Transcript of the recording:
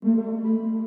Música